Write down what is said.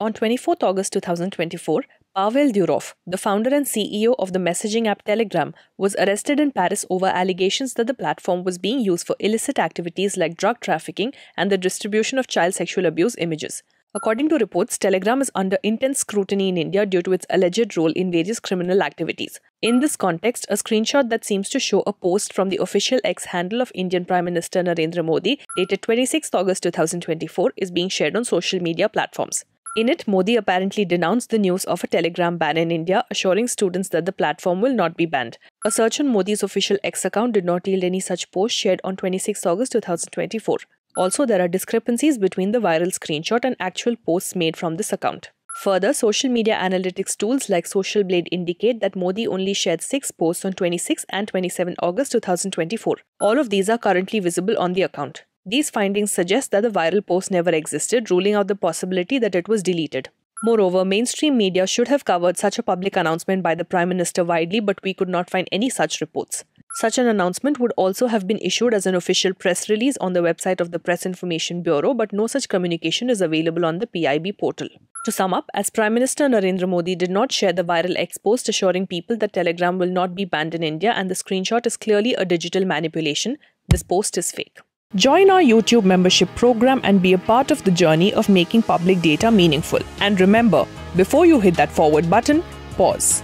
On 24th August 2024, Pavel Durov, the founder and CEO of the messaging app Telegram, was arrested in Paris over allegations that the platform was being used for illicit activities like drug trafficking and the distribution of child sexual abuse images. According to reports, Telegram is under intense scrutiny in India due to its alleged role in various criminal activities. In this context, a screenshot that seems to show a post from the official X handle of Indian Prime Minister Narendra Modi, dated 26 August 2024, is being shared on social media platforms. In it, Modi apparently denounced the news of a Telegram ban in India, assuring students that the platform will not be banned. A search on Modi's official X account did not yield any such post shared on 26 August 2024. Also, there are discrepancies between the viral screenshot and actual posts made from this account. Further, social media analytics tools like Social Blade indicate that Modi only shared 6 posts on 26 and 27 August 2024. All of these are currently visible on the account. These findings suggest that the viral post never existed, ruling out the possibility that it was deleted. Moreover, mainstream media should have covered such a public announcement by the Prime Minister widely, but we could not find any such reports. Such an announcement would also have been issued as an official press release on the website of the Press Information Bureau, but no such communication is available on the PIB portal. To sum up, as Prime Minister Narendra Modi did not share the viral X post assuring people that Telegram will not be banned in India and the screenshot is clearly a digital manipulation, this post is fake. Join our YouTube membership program and be a part of the journey of making public data meaningful. And remember, before you hit that forward button, pause.